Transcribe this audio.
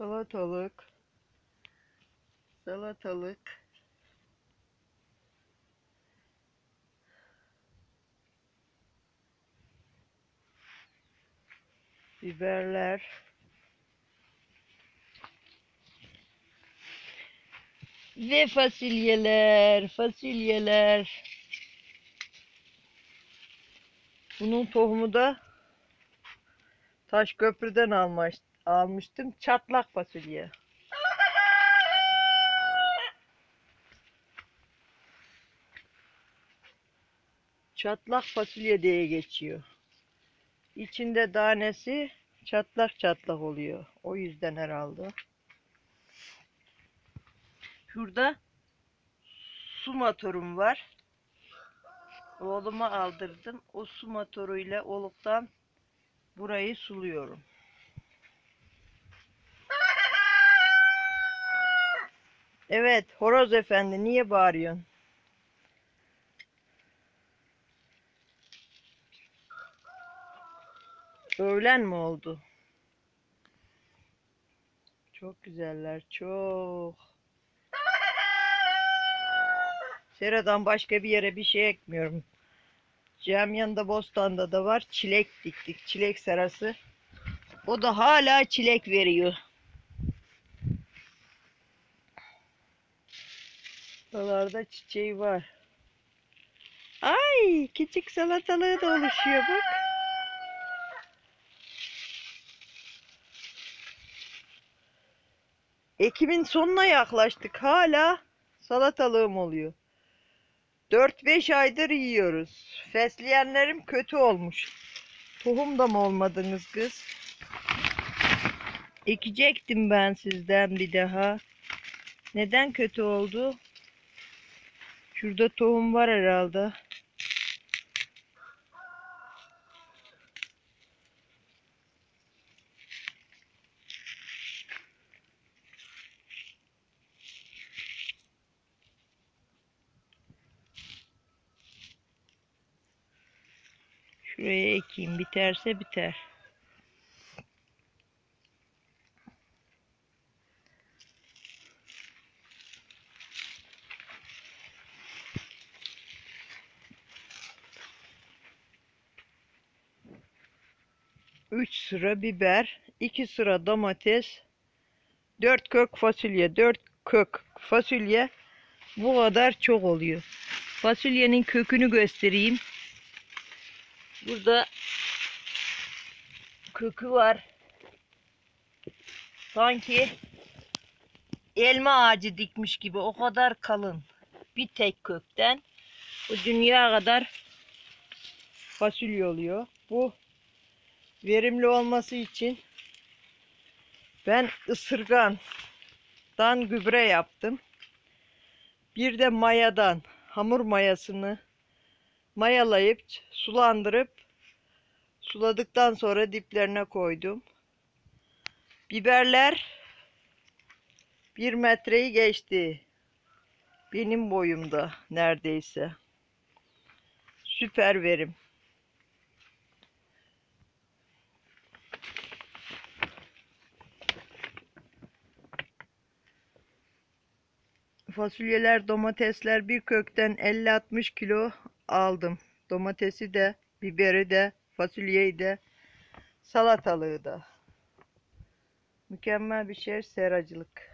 Salatalık. Salatalık. Biberler. Ve fasulyeler, fasulyeler. Bunun tohumu da Taşköprü'den almış, almıştım. Çatlak fasulye. Çatlak fasulye diye geçiyor. İçinde tanesi çatlak çatlak oluyor. O yüzden herhalde. Şurada su motorum var. Oğluma aldırdım. O su motoruyla oluktan burayı suluyorum. Evet, horoz efendi niye bağırıyorsun? Öğlen mi oldu? Çok güzeller, çok. Seradan başka bir yere bir şey ekmiyorum. Cem yanında Bostan'da da var. Çilek diktik. Çilek serası. O da hala çilek veriyor. Buralarda çiçeği var. Ay küçük salatalığı da oluşuyor bak. Ekimin sonuna yaklaştık. Hala salatalığım oluyor. 4-5 aydır yiyoruz. Fesleyenlerim kötü olmuş. Tohum da mı olmadınız kız? Ekecektim ben sizden bir daha. Neden kötü oldu? Şurada tohum var herhalde. Şuraya ekeyim. Biterse biter. Üç sıra biber, iki sıra domates, dört kök fasulye, dört kök fasulye bu kadar çok oluyor. Fasulyenin kökünü göstereyim. Burada kökü var. Sanki elma ağacı dikmiş gibi o kadar kalın. Bir tek kökten bu dünya kadar fasulye oluyor. Bu verimli olması için ben ısırgandan gübre yaptım. Bir de mayadan hamur mayasını mayalayıp sulandırıp suladıktan sonra diplerine koydum. Biberler bir metreyi geçti. Benim boyumda neredeyse. Süper verim. Fasulyeler, domatesler bir kökten 50-60 kilo aldım. Domatesi de, biberi de, fasulyeyi de, salatalığı da. Mükemmel bir şey seracılık.